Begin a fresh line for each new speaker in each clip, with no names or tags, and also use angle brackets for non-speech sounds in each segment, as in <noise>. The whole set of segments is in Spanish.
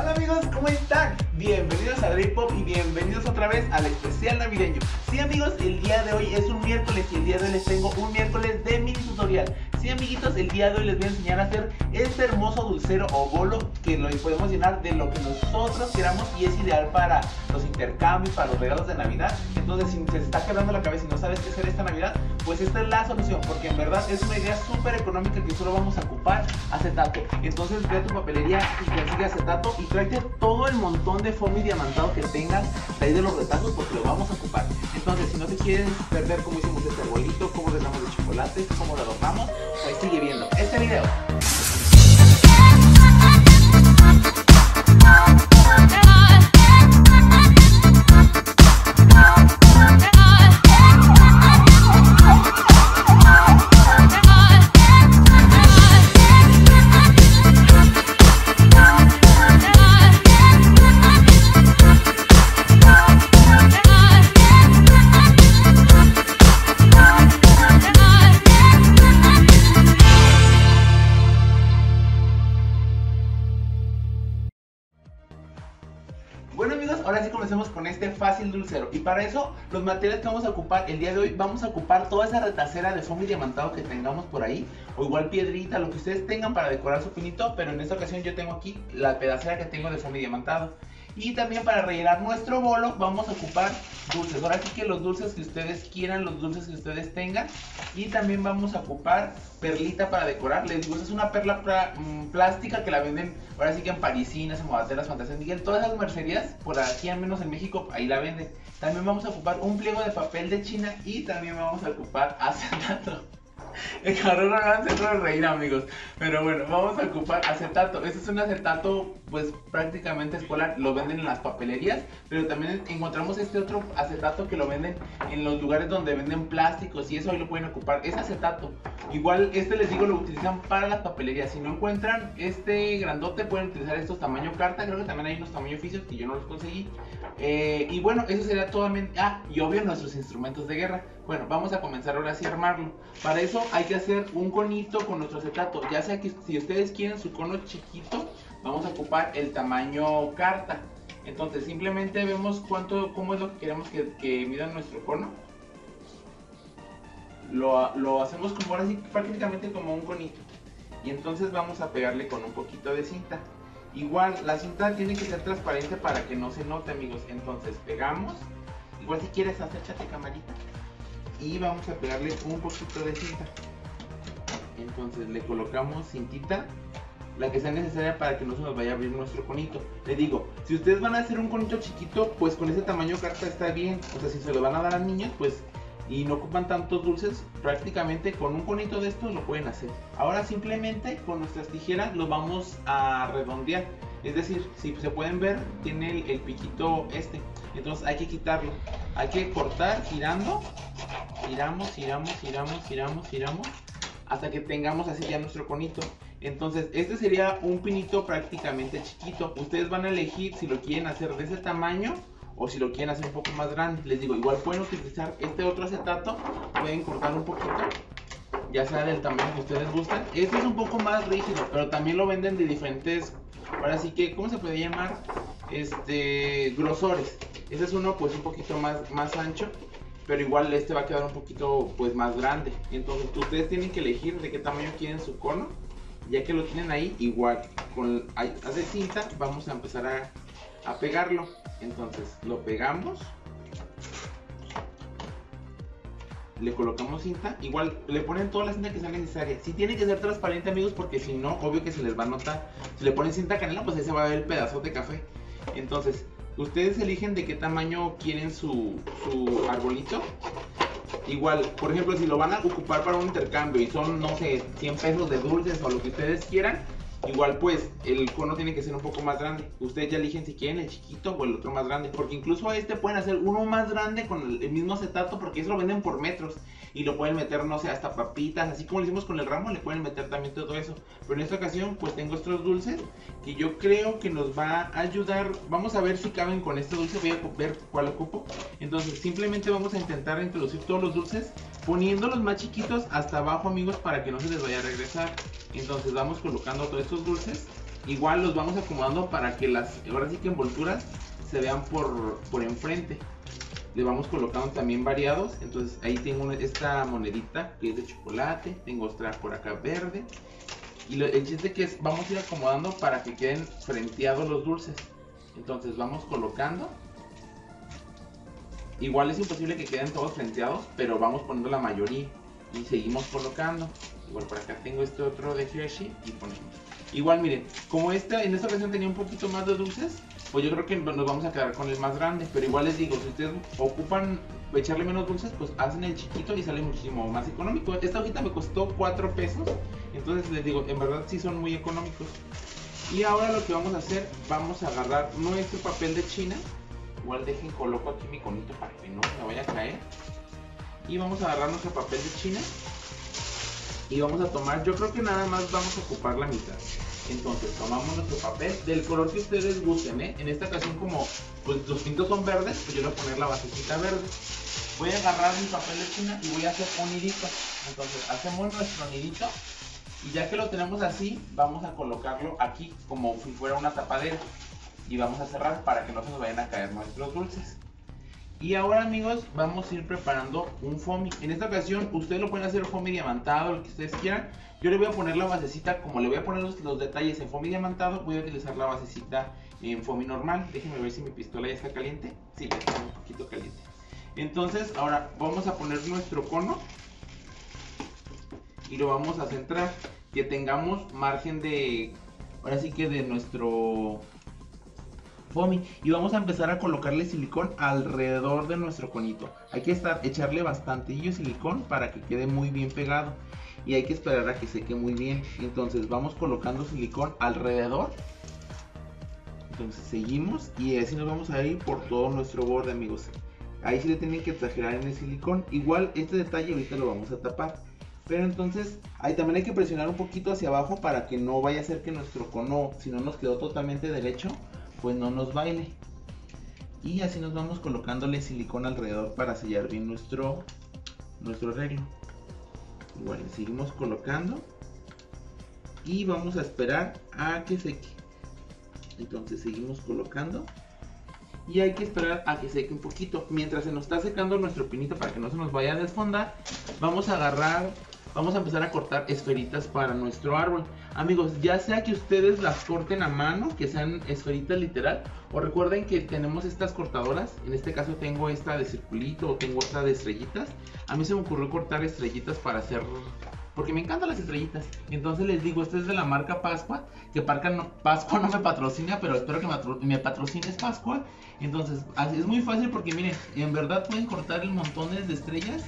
Hola amigos, ¿cómo están? Bienvenidos a Drip Pop y bienvenidos otra vez al especial navideño. Sí amigos, el día de hoy es un miércoles y el día de hoy les tengo un miércoles de mini tutorial. Sí amiguitos, el día de hoy les voy a enseñar a hacer este hermoso dulcero o bolo que lo podemos llenar de lo que nosotros queramos y es ideal para los intercambios, para los regalos de Navidad. Entonces si se está quebrando la cabeza y no sabes qué hacer esta Navidad, pues esta es la solución porque en verdad es una idea súper económica que solo vamos a ocupar acetato. Entonces ve a tu papelería y consigue acetato y tráete todo el montón de foamy diamantado que tengas ahí de los retazos porque lo vamos a ocupar. Entonces si no te quieres perder cómo hicimos este arbolito, cómo rellenamos de chocolates, cómo lo adornamos, pues sigue viendo este video. Bueno amigos, ahora sí comencemos con este fácil dulcero. Y para eso, los materiales que vamos a ocupar el día de hoy Vamos a ocupar toda esa retacera de foamy diamantado que tengamos por ahí O igual piedrita, lo que ustedes tengan para decorar su pinito Pero en esta ocasión yo tengo aquí la pedacera que tengo de foamy diamantado y también para rellenar nuestro bolo vamos a ocupar dulces. Ahora sí que los dulces que ustedes quieran, los dulces que ustedes tengan. Y también vamos a ocupar perlita para decorar. Les digo, es una perla mm, plástica que la venden ahora sí que en Parisinas, en Modateras, Fantasías Miguel. Todas esas mercerías, por aquí al menos en México, ahí la venden. También vamos a ocupar un pliego de papel de China y también vamos a ocupar <laughs> acetato. El cabrón no me de reír, amigos. Pero bueno, vamos a ocupar acetato. Este es un acetato, pues prácticamente escolar. Lo venden en las papelerías. Pero también encontramos este otro acetato que lo venden en los lugares donde venden plásticos. Y eso ahí lo pueden ocupar. Es acetato. Igual, este les digo, lo utilizan para las papelerías. Si no encuentran este grandote, pueden utilizar estos tamaño carta. Creo que también hay unos tamaño oficios que yo no los conseguí. Eh, y bueno, eso sería totalmente. Ah, y obvio, nuestros instrumentos de guerra. Bueno, vamos a comenzar ahora sí a armarlo. Para eso hay que hacer un conito con nuestro acetato. Ya sea que si ustedes quieren su cono chiquito, vamos a ocupar el tamaño carta. Entonces simplemente vemos cuánto, cómo es lo que queremos que, que mida nuestro cono. Lo, lo hacemos como ahora sí prácticamente como un conito. Y entonces vamos a pegarle con un poquito de cinta. Igual la cinta tiene que ser transparente para que no se note amigos. Entonces pegamos. Igual si quieres acérchate camarita y vamos a pegarle un poquito de cinta entonces le colocamos cintita la que sea necesaria para que no se nos vaya a abrir nuestro conito le digo, si ustedes van a hacer un conito chiquito pues con ese tamaño carta está bien o sea, si se lo van a dar a niños pues y no ocupan tantos dulces, prácticamente con un conito de estos lo pueden hacer. Ahora simplemente con nuestras tijeras lo vamos a redondear. Es decir, si se pueden ver, tiene el, el piquito este. Entonces hay que quitarlo. Hay que cortar girando giramos, giramos, giramos, giramos, giramos, hasta que tengamos así ya nuestro conito. Entonces, este sería un pinito prácticamente chiquito. Ustedes van a elegir si lo quieren hacer de ese tamaño o si lo quieren hacer un poco más grande. Les digo, igual pueden utilizar este otro acetato, pueden cortar un poquito, ya sea del tamaño que ustedes gustan. Este es un poco más rígido, pero también lo venden de diferentes, ahora sí que, ¿cómo se puede llamar? Este, grosores. Este es uno pues un poquito más, más ancho pero igual este va a quedar un poquito pues más grande. Entonces ustedes tienen que elegir de qué tamaño quieren su cono. Ya que lo tienen ahí, igual con de cinta vamos a empezar a, a pegarlo. Entonces lo pegamos. Le colocamos cinta, igual le ponen toda la cinta que sea necesaria. Si tiene que ser transparente amigos porque si no, obvio que se les va a notar. Si le ponen cinta canela pues ahí se va a ver el pedazo de café. Entonces Ustedes eligen de qué tamaño quieren su, su arbolito. Igual, por ejemplo, si lo van a ocupar para un intercambio y son, no sé, 100 pesos de dulces o lo que ustedes quieran, Igual pues el cono tiene que ser un poco más grande. Ustedes ya eligen si quieren el chiquito o el otro más grande. Porque incluso este pueden hacer uno más grande con el, mismo acetato porque eso lo venden por metros. Y lo pueden meter, no sé, hasta papitas. Así como lo hicimos con el ramo, le pueden meter también todo eso. Pero en esta ocasión pues tengo estos dulces que yo creo que nos va a ayudar. Vamos a ver si caben con este dulce. Voy a ver cuál ocupo. Entonces simplemente vamos a intentar introducir todos los dulces poniendo los más chiquitos hasta abajo amigos para que no se les vaya a regresar. Entonces vamos colocando todos estos dulces igual los vamos acomodando para que las, ahora sí que envolturas se vean por, por enfrente. Le vamos colocando también variados. Entonces ahí tengo esta monedita que es de chocolate. Tengo otra por acá verde. Y el chiste que es, vamos a ir acomodando para que queden frenteados los dulces. Entonces vamos colocando. Igual es imposible que queden todos frenteados, pero vamos poniendo la mayoría. Y seguimos colocando. Igual por acá tengo este otro de Hershey y ponemos. Igual miren, como esta en esta ocasión tenía un poquito más de dulces, pues yo creo que nos vamos a quedar con el más grande. Pero igual les digo, si ustedes ocupan echarle menos dulces, pues hacen el chiquito y sale muchísimo más económico. Esta hojita me costó 4 pesos. Entonces les digo, en verdad sí son muy económicos. Y ahora lo que vamos a hacer, vamos a agarrar nuestro papel de china. Igual dejen, coloco aquí mi conito para que no me vaya a caer. Y vamos a agarrar nuestro papel de china y vamos a tomar, yo creo que nada más vamos a ocupar la mitad. Entonces tomamos nuestro papel del color que ustedes gusten, ¿eh? En esta ocasión como pues, los pintos son verdes, pues yo voy a poner la basecita verde. Voy a agarrar mi papel de china y voy a hacer un nidito. Entonces hacemos nuestro nidito y ya que lo tenemos así, vamos a colocarlo aquí como si fuera una tapadera. Y vamos a cerrar para que no se nos vayan a caer nuestros dulces. Y ahora amigos, vamos a ir preparando un foamy. En esta ocasión, ustedes lo pueden hacer foamy diamantado, lo que ustedes quieran. Yo le voy a poner la basecita, como le voy a poner los, detalles en foamy diamantado, voy a utilizar la basecita en foamy normal. Déjenme ver si mi pistola ya está caliente. Sí, ya está un poquito caliente. Entonces, ahora vamos a poner nuestro cono y lo vamos a centrar. Que tengamos margen de, ahora sí que de nuestro y vamos a empezar a colocarle silicón alrededor de nuestro conito. Hay que estar, echarle bastante silicón para que quede muy bien pegado. Y hay que esperar a que seque muy bien. Entonces vamos colocando silicón alrededor. Entonces seguimos y así nos vamos a ir por todo nuestro borde amigos. Ahí sí le tienen que exagerar en el silicón. Igual este detalle ahorita lo vamos a tapar. Pero entonces ahí también hay que presionar un poquito hacia abajo para que no vaya a ser que nuestro cono, si no nos quedó totalmente derecho, pues no nos baile. Y así nos vamos colocándole silicón alrededor para sellar bien nuestro, nuestro arreglo. Igual seguimos colocando. Y vamos a esperar a que seque. Entonces seguimos colocando. Y hay que esperar a que seque un poquito. Mientras se nos está secando nuestro pinito para que no se nos vaya a desfondar, vamos a agarrar vamos a empezar a cortar esferitas para nuestro árbol. Amigos, ya sea que ustedes las corten a mano, que sean esferitas literal, o recuerden que tenemos estas cortadoras, en este caso tengo esta de circulito o tengo esta de estrellitas. A mí se me ocurrió cortar estrellitas para hacer porque me encantan las estrellitas. Entonces les digo, esta es de la marca Pascua, que Pascua no me patrocina, pero espero que me, patrocines Pascua. Entonces, es muy fácil porque miren, en verdad pueden cortar el montones de estrellas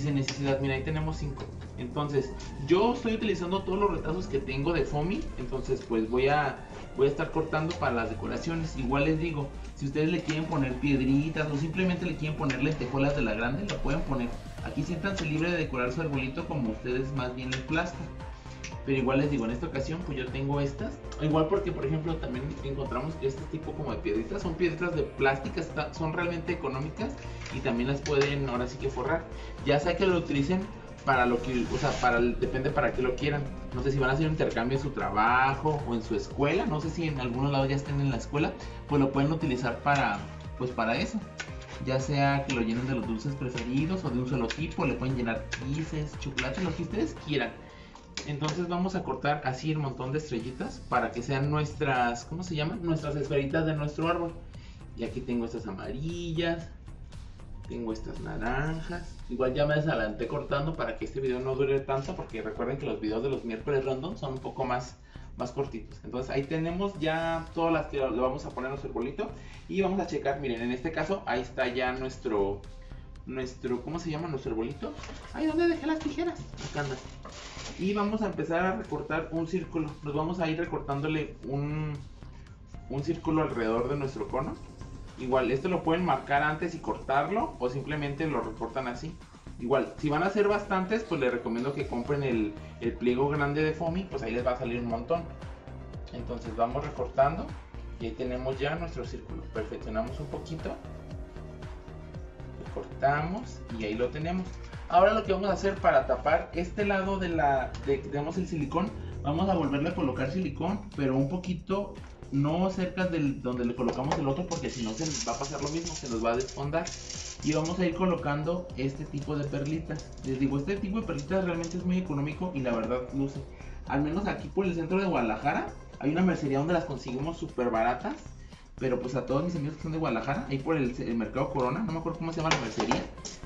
sin necesidad. Mira, ahí tenemos 5. Entonces, yo estoy utilizando todos los retazos que tengo de foamy. Entonces, pues voy a, voy a estar cortando para las decoraciones. Igual les digo, si ustedes le quieren poner piedritas o simplemente le quieren poner lentejuelas de la grande, lo pueden poner. Aquí siéntanse libre de decorar su arbolito como ustedes más bien les plazca. Pero igual les digo, en esta ocasión pues yo tengo estas. Igual porque por ejemplo también encontramos este tipo como de piedritas. Son piedritas de plástica, son realmente económicas y también las pueden ahora sí que forrar. Ya sea que lo utilicen para lo que, o sea, para, depende para qué lo quieran. No sé si van a hacer un intercambio en su trabajo o en su escuela. No sé si en algunos lados ya estén en la escuela. Pues lo pueden utilizar para, pues para eso ya sea que lo llenen de los dulces preferidos o de un solo tipo, le pueden llenar quises, chocolate, lo que ustedes quieran. Entonces vamos a cortar así un montón de estrellitas para que sean nuestras, ¿cómo se llaman? Nuestras esferitas de nuestro árbol. Y aquí tengo estas amarillas, tengo estas naranjas. Igual ya me desadelanté cortando para que este video no dure tanto porque recuerden que los videos de los miércoles random son un poco más, más cortitos. Entonces ahí tenemos ya todas las que le vamos a poner nuestro arbolito y vamos a checar, miren, en este caso ahí está ya nuestro nuestro, ¿cómo se llama nuestro arbolito? Ay, ¿dónde dejé las tijeras? Acá anda y vamos a empezar a recortar un círculo. Nos vamos a ir recortándole un, un círculo alrededor de nuestro cono. Igual, esto lo pueden marcar antes y cortarlo o simplemente lo recortan así. Igual, si van a hacer bastantes, pues les recomiendo que compren el, el pliego grande de foamy, pues ahí les va a salir un montón. Entonces vamos recortando y ahí tenemos ya nuestro círculo. Perfeccionamos un poquito. Cortamos y ahí lo tenemos. Ahora lo que vamos a hacer para tapar este lado de la, de, tenemos el silicón, vamos a volverle a colocar silicón, pero un poquito no cerca del donde le colocamos el otro porque si no se va a pasar lo mismo, se nos va a desfondar. Y vamos a ir colocando este tipo de perlitas. Les digo, este tipo de perlitas realmente es muy económico y la verdad luce. Al menos aquí por el centro de Guadalajara hay una mercería donde las conseguimos súper baratas. Pero pues a todos mis amigos que son de Guadalajara, ahí por el, mercado Corona, no me acuerdo cómo se llama la mercería,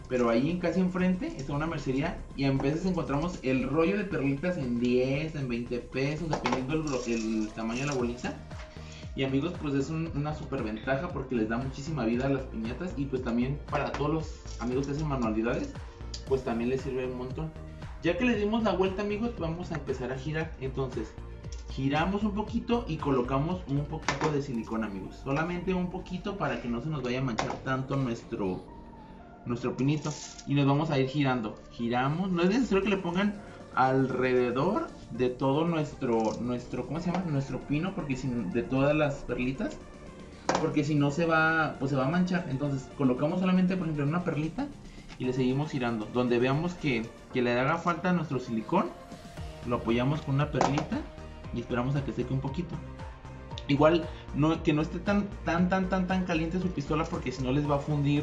pero ahí casi enfrente está una mercería y a veces encontramos el rollo de perlitas en 10, en 20 pesos, dependiendo el, el tamaño de la bolita. Y amigos, pues es una super ventaja porque les da muchísima vida a las piñatas y pues también para todos los amigos que hacen manualidades, pues también les sirve un montón. Ya que le dimos la vuelta amigos, vamos a empezar a girar. Entonces, giramos un poquito y colocamos un poquito de silicón amigos. Solamente un poquito para que no se nos vaya a manchar tanto nuestro, nuestro pinito. Y nos vamos a ir girando. Giramos, no es necesario que le pongan alrededor de todo nuestro, nuestro, ¿cómo se llama? Nuestro pino, porque si, de todas las perlitas, porque si no se va, pues se va a manchar. Entonces colocamos solamente, por ejemplo, una perlita y le seguimos girando. Donde veamos que, que le haga falta nuestro silicón, lo apoyamos con una perlita y esperamos a que seque un poquito. Igual no, que no esté tan tan tan tan tan caliente su pistola porque si no les va a fundir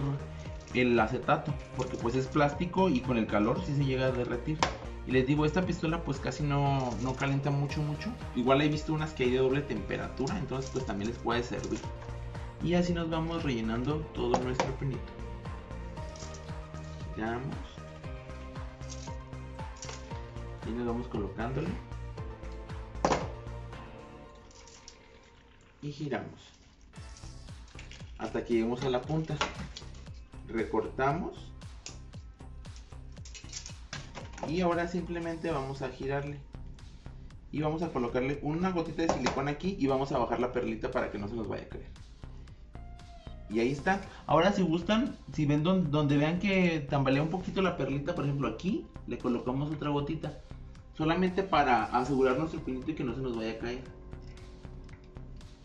el acetato, porque pues es plástico y con el calor si se llega a derretir. Y les digo, esta pistola pues casi no, no calienta mucho, mucho. Igual he visto unas que hay de doble temperatura, entonces pues también les puede servir. Y así nos vamos rellenando todo nuestro pinito. Giramos. Y nos vamos colocándole. Y giramos. Hasta que lleguemos a la punta. Recortamos. Y ahora simplemente vamos a girarle. Y vamos a colocarle una gotita de silicón aquí y vamos a bajar la perlita para que no se nos vaya a caer. Y ahí está. Ahora si gustan si ven donde, vean que tambalea un poquito la perlita por ejemplo aquí le colocamos otra gotita. Solamente para asegurar nuestro pinito y que no se nos vaya a caer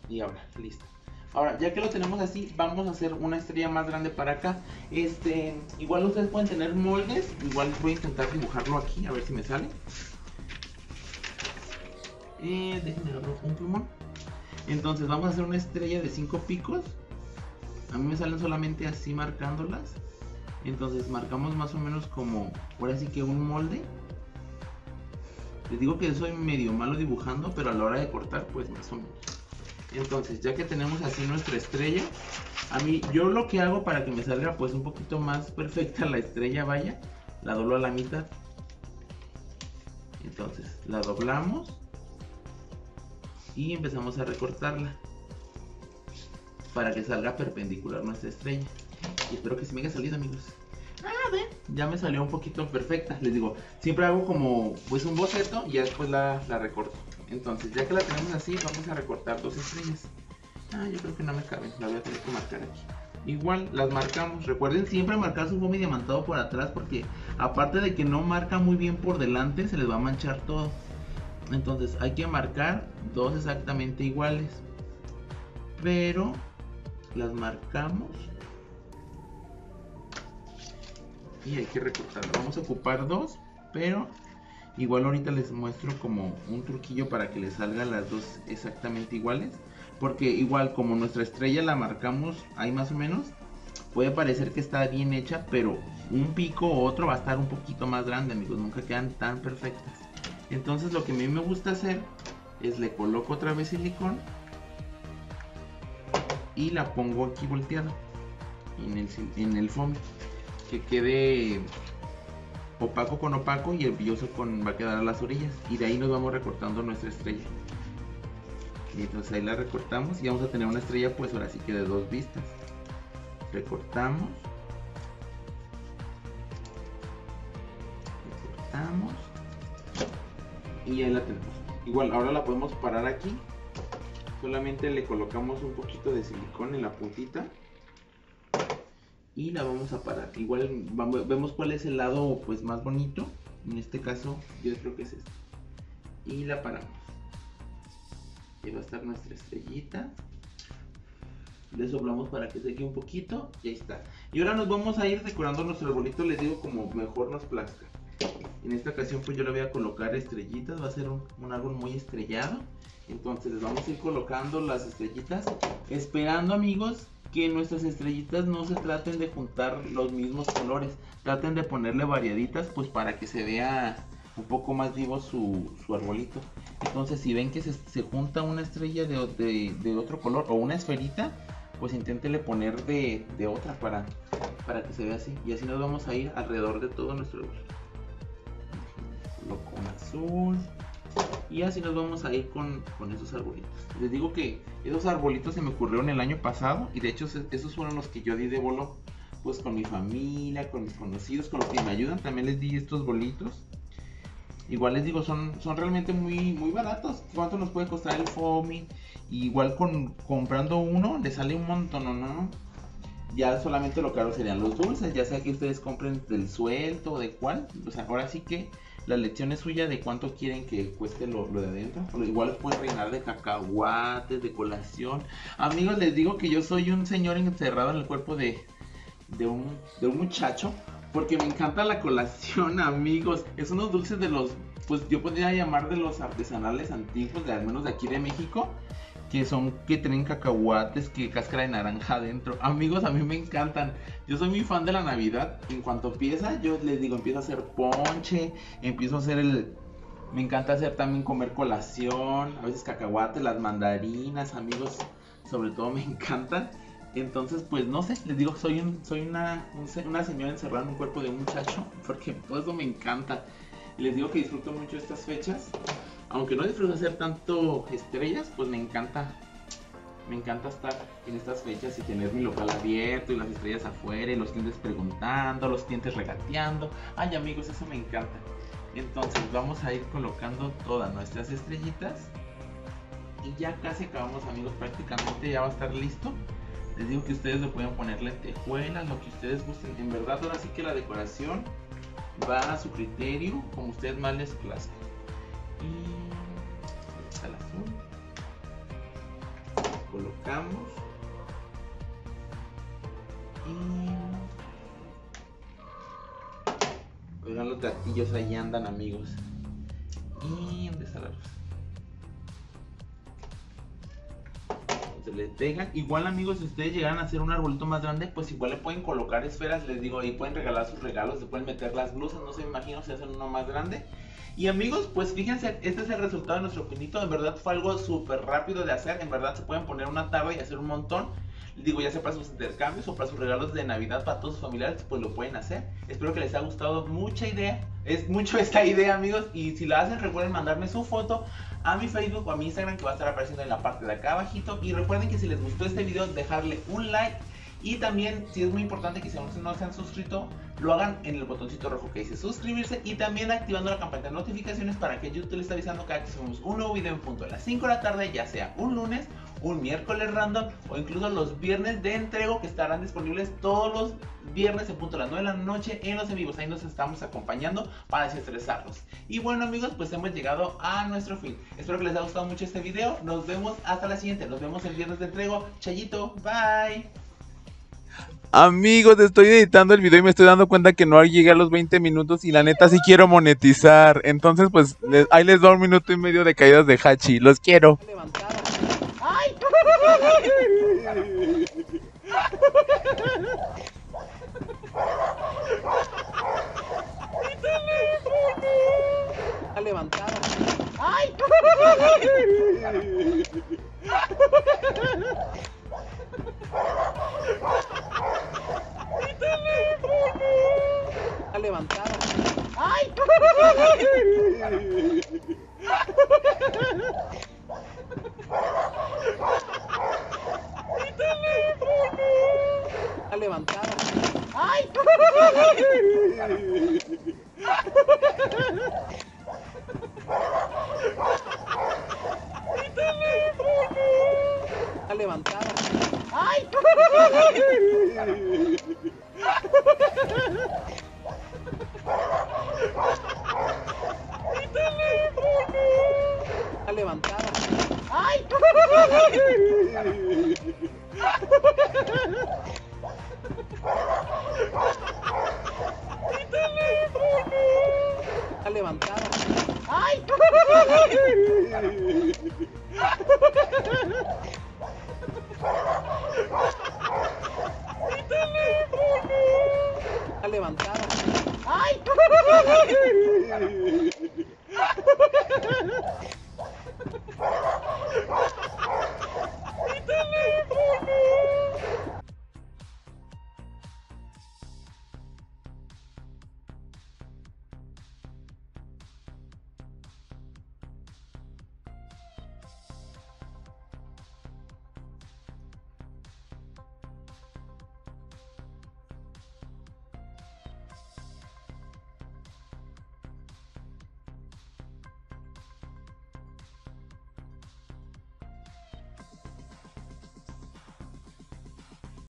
y ahora listo Ahora, ya que lo tenemos así, vamos a hacer una estrella más grande para acá. Este, igual ustedes pueden tener moldes. Igual voy a intentar dibujarlo aquí, a ver si me sale. Eh, déjenme agarrar un plumón. Entonces vamos a hacer una estrella de 5 picos. A mí me salen solamente así marcándolas. Entonces marcamos más o menos como, ahora sí que un molde. Les digo que soy medio malo dibujando, pero a la hora de cortar, pues más o menos. Entonces, ya que tenemos así nuestra estrella, a mí, yo lo que hago para que me salga pues un poquito más perfecta la estrella, vaya, la doblo a la mitad. Entonces, la doblamos y empezamos a recortarla para que salga perpendicular nuestra estrella. Y espero que se me haya salido, amigos. Ah, ven, ya me salió un poquito perfecta. Les digo, siempre hago como pues un boceto y ya después la, la recorto. Entonces, ya que la tenemos así, vamos a recortar dos estrellas. Ah, yo creo que no me caben, la voy a tener que marcar aquí. Igual las marcamos. Recuerden siempre marcar su foamy diamantado por atrás porque aparte de que no marca muy bien por delante, se les va a manchar todo. Entonces hay que marcar dos exactamente iguales. Pero las marcamos. Y hay que recortar. Vamos a ocupar dos, pero Igual ahorita les muestro como un truquillo para que les salgan las dos exactamente iguales. Porque igual como nuestra estrella la marcamos ahí más o menos, puede parecer que está bien hecha, pero un pico u otro va a estar un poquito más grande, amigos. Nunca quedan tan perfectas. Entonces lo que a mí me gusta hacer es le coloco otra vez silicón y la pongo aquí volteada en el, en el foam que quede opaco con opaco y el brilloso con va a quedar a las orillas. Y de ahí nos vamos recortando nuestra estrella. Y entonces ahí la recortamos y vamos a tener una estrella pues ahora sí que de dos vistas. Recortamos. Recortamos. Y ahí la tenemos. Igual ahora la podemos parar aquí. Solamente le colocamos un poquito de silicón en la puntita y la vamos a parar. Igual vemos cuál es el lado pues más bonito. En este caso yo creo que es este. Y la paramos. Ahí va a estar nuestra estrellita. Le soplamos para que seque un poquito y ahí está. Y ahora nos vamos a ir decorando nuestro arbolito, les digo como mejor nos plazca. En esta ocasión pues yo le voy a colocar estrellitas, va a ser un, un árbol muy estrellado. Entonces les vamos a ir colocando las estrellitas, esperando amigos que nuestras estrellitas no se traten de juntar los mismos colores, traten de ponerle variaditas pues para que se vea un poco más vivo su, su arbolito. Entonces si ven que se, se junta una estrella de, de, otro color o una esferita, pues inténtele poner de, de otra para, para que se vea así. Y así nos vamos a ir alrededor de todo nuestro. Coloco un azul. Y así nos vamos a ir con, con, esos arbolitos. Les digo que esos arbolitos se me ocurrieron el año pasado y de hecho esos fueron los que yo di de bolo pues con mi familia, con mis conocidos, con los que me ayudan. También les di estos bolitos. Igual les digo, son, son realmente muy, muy baratos. ¿Cuánto nos puede costar el FOMI? Igual con comprando uno le sale un montón, ¿no? ¿no? Ya solamente lo caro serían los dulces, ya sea que ustedes compren del suelto o de cuál. O sea, ahora sí que la lección es suya de cuánto quieren que cueste lo, de adentro. Igual pueden reinar de cacahuates, de colación. Amigos, les digo que yo soy un señor encerrado en el cuerpo de, de, un, de un muchacho. Porque me encanta la colación, <laughs> amigos. Es unos dulces de los, pues yo podría llamar de los artesanales antiguos, de al menos de aquí de México que son que tienen cacahuates, que cáscara de naranja adentro. <laughs> Amigos, a mí me encantan. Yo soy muy fan de la Navidad. En cuanto empieza, yo les digo, empiezo a hacer ponche, empiezo a hacer el me encanta hacer también comer colación, a veces cacahuates, las mandarinas, amigos, sobre todo me <laughs> encantan. Entonces, pues no sé, les digo, soy un, soy una, un, una señora encerrada en un cuerpo de un muchacho, porque todo eso me encanta. Les digo que disfruto mucho estas fechas aunque no disfruto hacer tanto estrellas, pues me encanta. Me encanta estar en estas fechas y tener mi local abierto y las estrellas afuera y los clientes preguntando, los clientes regateando. Ay amigos, eso me encanta. Entonces vamos a ir colocando todas nuestras estrellitas. Y ya casi acabamos amigos, prácticamente ya va a estar listo. Les digo que ustedes le pueden poner lentejuelas, lo que ustedes gusten. En verdad ahora sí que la decoración va a su criterio, como ustedes más les plazca colocamos y oigan los gatillos ahí andan amigos. Y dónde está se le igual amigos si ustedes llegaran a hacer un arbolito más grande pues igual le pueden colocar esferas les digo ahí pueden regalar sus regalos se pueden meter las blusas no se me imagino si hacen uno más grande y amigos, pues fíjense, este es el resultado de nuestro pinito. En verdad fue algo súper rápido de hacer. En verdad se pueden poner una tarde y hacer un montón. Digo, ya sea para sus intercambios o para sus regalos de Navidad para todos sus familiares, pues lo pueden hacer. Espero que les haya gustado mucha idea. Es mucho esta idea, amigos. Y si la hacen, recuerden mandarme su foto a mi Facebook o a mi Instagram que va a estar apareciendo en la parte de acá abajito. Y recuerden que si les gustó este video, dejarle un like y también, si es muy importante que si no se han suscrito, lo hagan en el botoncito rojo que dice suscribirse y también activando la campana de notificaciones para que YouTube les esté avisando cada que subimos un nuevo video en punto de las 5 de la tarde, ya sea un lunes, un miércoles random o incluso los viernes de entrego que estarán disponibles todos los viernes en punto de las 9 de la noche en los en vivos. Ahí nos estamos acompañando para desestresarlos. Y bueno amigos, pues hemos llegado a nuestro fin. Espero que les haya gustado mucho este video. Nos vemos hasta la siguiente. Nos vemos el viernes de entrego. Chayito, bye.
Amigos, estoy editando el video y me estoy dando cuenta que no llegué a los 20 minutos y la neta sí quiero monetizar. Entonces, pues, les, ahí les doy un minuto y medio de caídas de Hachi. Los quiero. ¡Ay! levantada. ¡Ay! levantada. ¡Ay! <laughs> levantada. ¡Ay! Está levantada. ¡Ay! Está levantada. ¡Ay! <laughs> levantada. ¡Ay! <laughs>